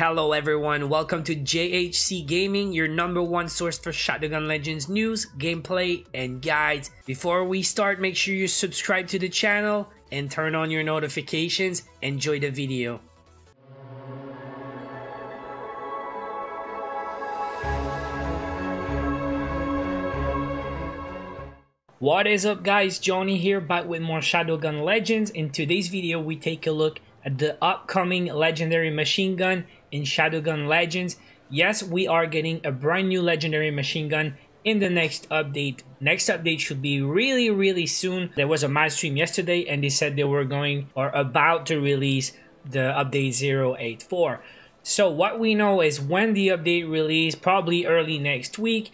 Hello everyone, welcome to JHC Gaming, your number one source for Shadowgun Legends news, gameplay, and guides. Before we start, make sure you subscribe to the channel and turn on your notifications. Enjoy the video. What is up guys, Johnny here back with more Shadowgun Legends. In today's video we take a look at the upcoming legendary machine gun in Shadowgun Legends. Yes, we are getting a brand new legendary machine gun in the next update. Next update should be really, really soon. There was a live stream yesterday and they said they were going or about to release the update 084. So what we know is when the update release, probably early next week,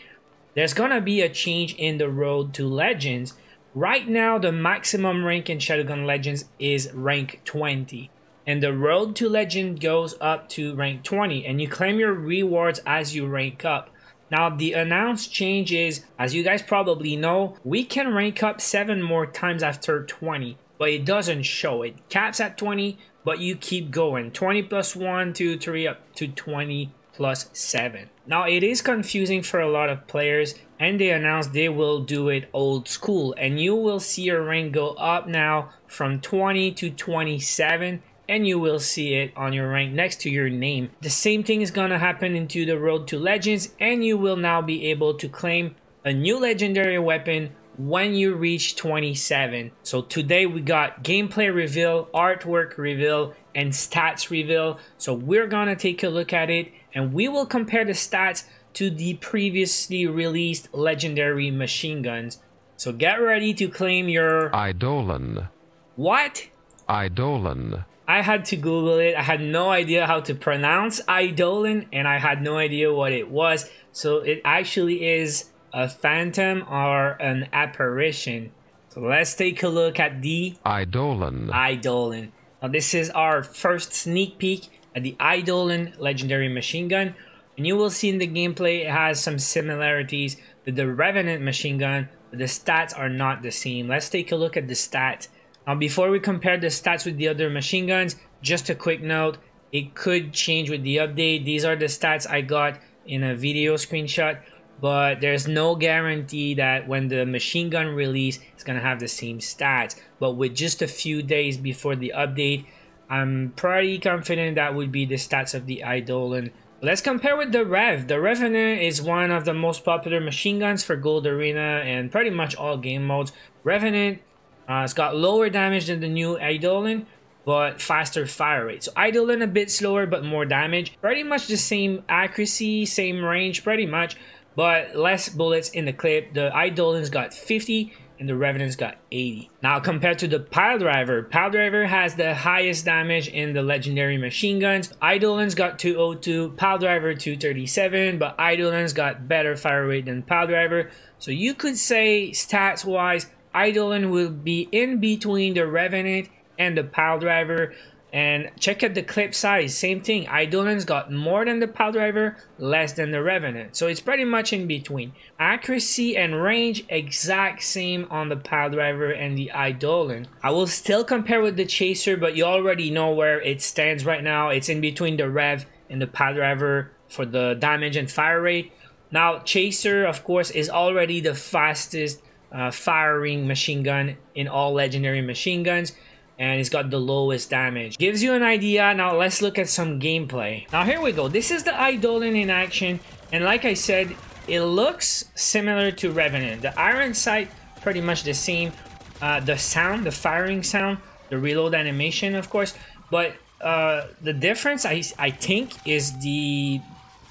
there's gonna be a change in the road to legends. Right now, the maximum rank in Shadowgun Legends is rank 20. And the road to legend goes up to rank 20 and you claim your rewards as you rank up. Now the announced change is, as you guys probably know, we can rank up 7 more times after 20. But it doesn't show. It caps at 20, but you keep going. 20 plus 1, 2, 3, up to 20 plus 7. Now it is confusing for a lot of players and they announced they will do it old school and you will see your rank go up now from 20 to 27 and you will see it on your rank next to your name. The same thing is gonna happen into the road to legends and you will now be able to claim a new legendary weapon when you reach 27. So today we got gameplay reveal, artwork reveal, and stats reveal. So we're gonna take a look at it and we will compare the stats to the previously released legendary machine guns. So get ready to claim your Eidolon. What? Eidolon. I had to Google it. I had no idea how to pronounce Eidolon and I had no idea what it was. So it actually is a phantom or an apparition. So let's take a look at the Eidolon. Eidolon. Now this is our first sneak peek at the Eidolon legendary machine gun. And you will see in the gameplay it has some similarities with the Revenant machine gun, but the stats are not the same. Let's take a look at the stats. Now before we compare the stats with the other machine guns, just a quick note, it could change with the update. These are the stats I got in a video screenshot, but there's no guarantee that when the machine gun release, it's gonna have the same stats. But with just a few days before the update, I'm pretty confident that would be the stats of the Eidolon Let's compare with the Rev. The Revenant is one of the most popular machine guns for Gold Arena and pretty much all game modes. Revenant uh, it's got lower damage than the new Eidolon, but faster fire rate. So Eidolon a bit slower, but more damage. Pretty much the same accuracy, same range, pretty much, but less bullets in the clip. The Eidolon's got 50 and the Revenant's got 80. Now compared to the Pile Driver, Pile Driver has the highest damage in the legendary machine guns. Eidolon's got 202, Pile Driver 237, but Eidolon's got better fire rate than Pile Driver. So you could say stats wise, Eidolon will be in between the Revenant and the Pile Driver. And check out the clip size, same thing. Eidolon's got more than the Pile Driver, less than the Revenant. So it's pretty much in between. Accuracy and range, exact same on the Pile Driver and the Eidolon. I will still compare with the Chaser, but you already know where it stands right now. It's in between the Rev and the Pile Driver for the damage and fire rate. Now, Chaser, of course, is already the fastest uh, firing machine gun in all legendary machine guns and it's got the lowest damage. Gives you an idea. Now let's look at some gameplay. Now here we go. This is the Eidolon in action. And like I said, it looks similar to Revenant. The iron sight, pretty much the same. Uh, the sound, the firing sound, the reload animation, of course. But uh, the difference, I, I think, is the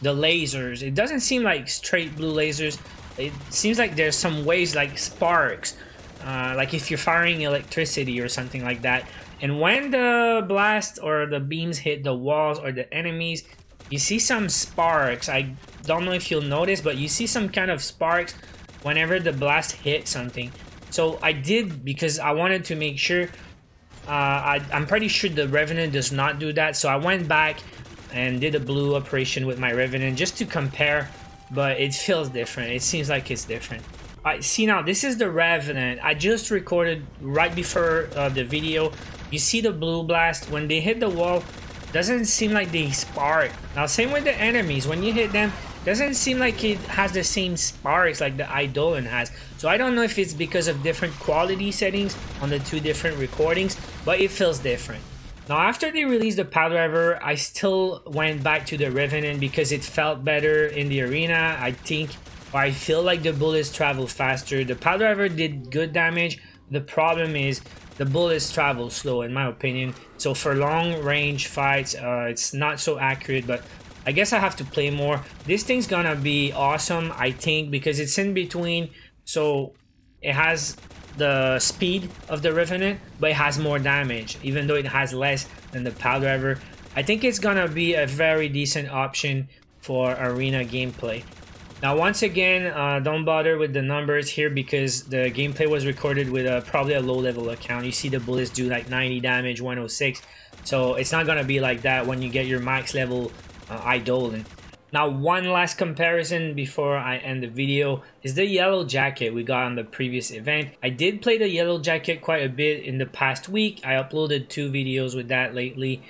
the lasers. It doesn't seem like straight blue lasers. It seems like there's some ways like sparks uh, like if you're firing electricity or something like that. And when the blast or the beams hit the walls or the enemies, you see some sparks. I don't know if you'll notice, but you see some kind of sparks whenever the blast hit something. So I did because I wanted to make sure. Uh, I, I'm pretty sure the Revenant does not do that. So I went back and did a blue operation with my Revenant just to compare. But it feels different. It seems like it's different. I see now this is the Revenant. I just recorded right before uh, the video. You see the blue blast when they hit the wall. doesn't seem like they spark. Now same with the enemies, when you hit them, doesn't seem like it has the same sparks like the Eidolon has. So I don't know if it's because of different quality settings on the two different recordings, but it feels different. Now after they released the Pile Driver, I still went back to the Revenant because it felt better in the arena. I think, or I feel like the bullets travel faster. The Pile Driver did good damage. The problem is the bullets travel slow in my opinion. So for long range fights, uh, it's not so accurate, but I guess I have to play more. This thing's gonna be awesome, I think, because it's in between. So it has the speed of the Revenant, but it has more damage, even though it has less than the Piledriver. I think it's gonna be a very decent option for arena gameplay. Now, once again, uh, don't bother with the numbers here because the gameplay was recorded with a, probably a low level account. You see the bullets do like 90 damage, 106. So it's not gonna be like that when you get your max level uh, Eidolon. Now one last comparison before I end the video is the yellow jacket we got on the previous event. I did play the yellow jacket quite a bit in the past week. I uploaded two videos with that lately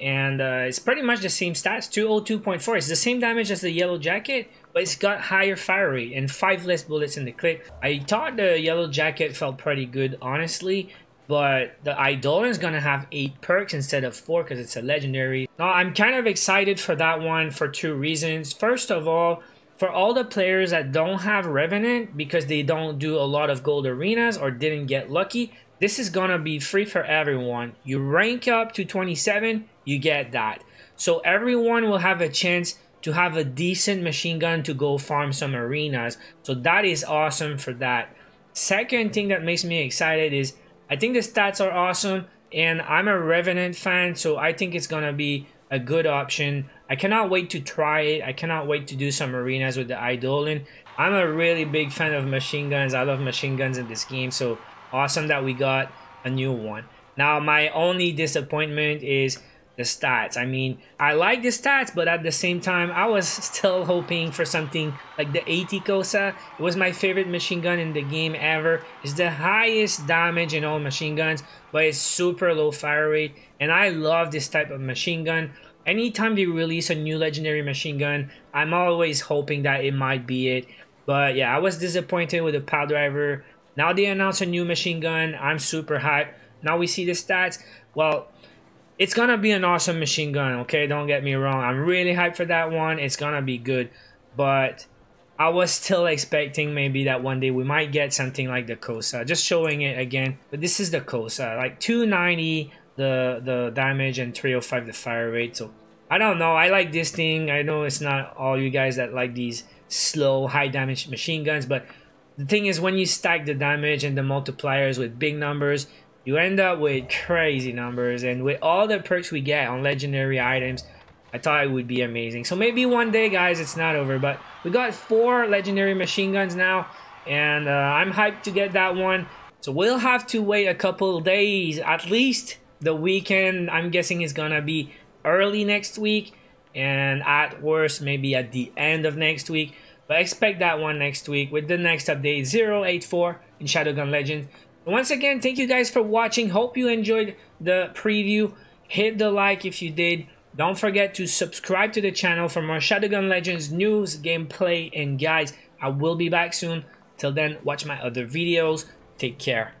and uh, it's pretty much the same stats 202.4 it's the same damage as the yellow jacket but it's got higher fire rate and five less bullets in the clip i thought the yellow jacket felt pretty good honestly but the Eidolon is gonna have 8 perks instead of 4 because it's a legendary. Now I'm kind of excited for that one for two reasons. First of all, for all the players that don't have Revenant because they don't do a lot of gold arenas or didn't get lucky, this is gonna be free for everyone. You rank up to 27, you get that. So everyone will have a chance to have a decent machine gun to go farm some arenas. So that is awesome for that. Second thing that makes me excited is I think the stats are awesome, and I'm a Revenant fan, so I think it's gonna be a good option. I cannot wait to try it. I cannot wait to do some arenas with the Eidolon. I'm a really big fan of machine guns. I love machine guns in this game, so awesome that we got a new one. Now, my only disappointment is the stats. I mean, I like the stats, but at the same time, I was still hoping for something like the 80 Kosa. It was my favorite machine gun in the game ever. It's the highest damage in all machine guns, but it's super low fire rate. And I love this type of machine gun. Anytime they release a new legendary machine gun, I'm always hoping that it might be it. But yeah, I was disappointed with the Pile Driver. Now they announced a new machine gun. I'm super hyped. Now we see the stats. Well, it's gonna be an awesome machine gun okay? Don't get me wrong. I'm really hyped for that one. It's gonna be good. But i was still expecting maybe that one day we might get something like the kosa. Just showing it again. But this is the kosa. Like 290 the the damage and 305 the fire rate. So i don't know. I like this thing. I know it's not all you guys that like these slow high damage machine guns. But the thing is when you stack the damage and the multipliers with big numbers you end up with crazy numbers and with all the perks we get on legendary items I thought it would be amazing. So maybe one day guys it's not over but we got four legendary machine guns now and uh, I'm hyped to get that one. So we'll have to wait a couple days at least the weekend I'm guessing is gonna be early next week and at worst maybe at the end of next week. But expect that one next week with the next update 084 in Shadowgun Legends once again, thank you guys for watching. Hope you enjoyed the preview. Hit the like if you did. Don't forget to subscribe to the channel for more Shadowgun Legends news, gameplay, and guys, I will be back soon. Till then, watch my other videos. Take care.